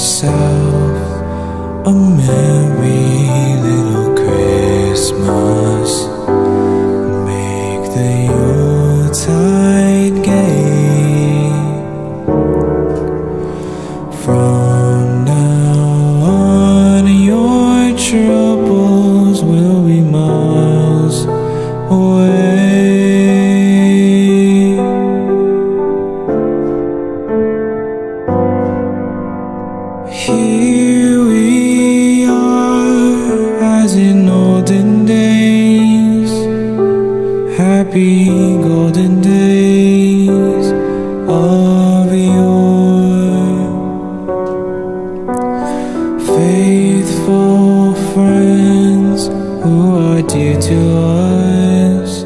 Yourself a merry friends who are dear to us,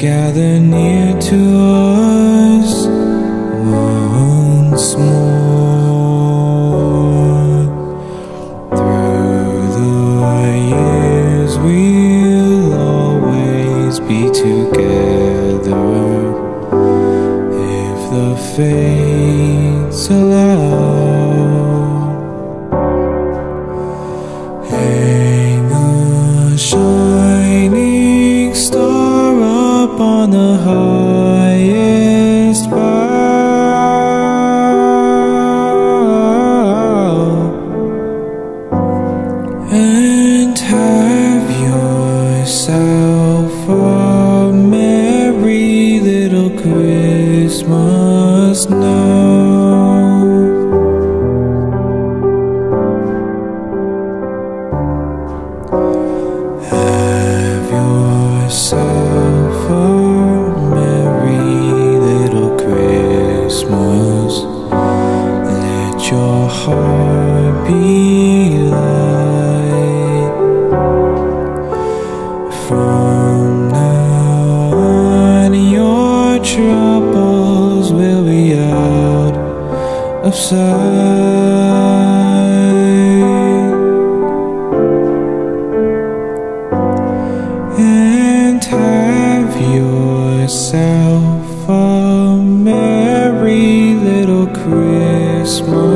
gather near to us once more. Through the years, we'll always be together if the fates allow. The highest and have yourself your heart be light From now on. Your troubles will be out of sight. And have yourself a merry little Christmas.